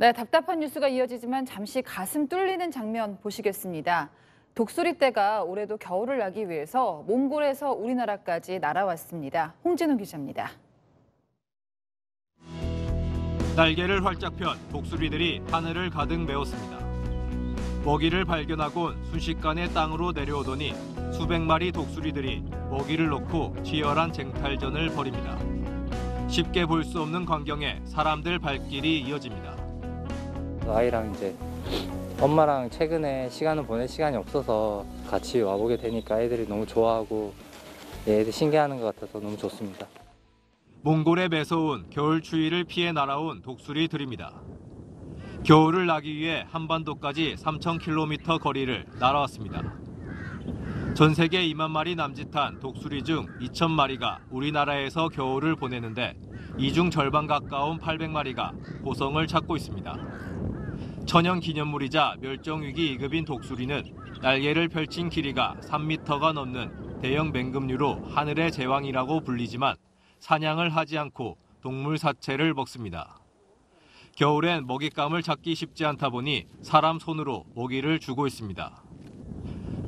네, 답답한 뉴스가 이어지지만 잠시 가슴 뚫리는 장면 보시겠습니다. 독수리떼가 올해도 겨울을 나기 위해서 몽골에서 우리나라까지 날아왔습니다. 홍진우 기자입니다. 날개를 활짝 편 독수리들이 하늘을 가득 메웠습니다. 먹이를 발견하곤 순식간에 땅으로 내려오더니 수백 마리 독수리들이 먹이를 놓고 치열한 쟁탈전을 벌입니다. 쉽게 볼 수 없는 광경에 사람들 발길이 이어집니다. 아이랑 이제 엄마랑 최근에 시간을 보낼 시간이 없어서 같이 와보게 되니까 애들이 너무 좋아하고 예, 애들 신기하는 것 같아서 너무 좋습니다. 몽골에 매서운 겨울 추위를 피해 날아온 독수리들입니다. 겨울을 나기 위해 한반도까지 3,000km 거리를 날아왔습니다. 전 세계 2만 마리 남짓한 독수리 중 2천 마리가 우리나라에서 겨울을 보내는데 이 중 절반 가까운 800마리가 고성을 찾고 있습니다. 천연 기념물이자 멸종위기 2급인 독수리는 날개를 펼친 길이가 3m가 넘는 대형 맹금류로 하늘의 제왕이라고 불리지만 사냥을 하지 않고 동물 사체를 먹습니다. 겨울엔 먹잇감을 잡기 쉽지 않다 보니 사람 손으로 먹이를 주고 있습니다.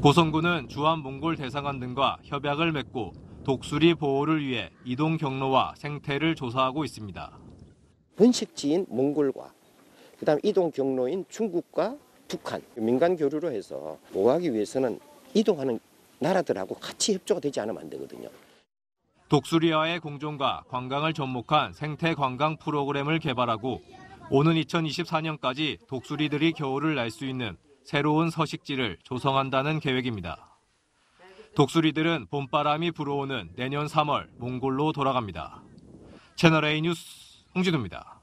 고성군은 주한 몽골 대사관 등과 협약을 맺고 독수리 보호를 위해 이동 경로와 생태를 조사하고 있습니다. 번식지인 몽골과 그다음 이동 경로인 중국과 북한 민간 교류로 해서 보호하기 위해서는 이동하는 나라들하고 같이 협조가 되지 않으면 안 되거든요. 독수리와의 공존과 관광을 접목한 생태 관광 프로그램을 개발하고 오는 2024년까지 독수리들이 겨울을 날 수 있는 새로운 서식지를 조성한다는 계획입니다. 독수리들은 봄바람이 불어오는 내년 3월 몽골로 돌아갑니다. 채널A 뉴스 홍진우입니다.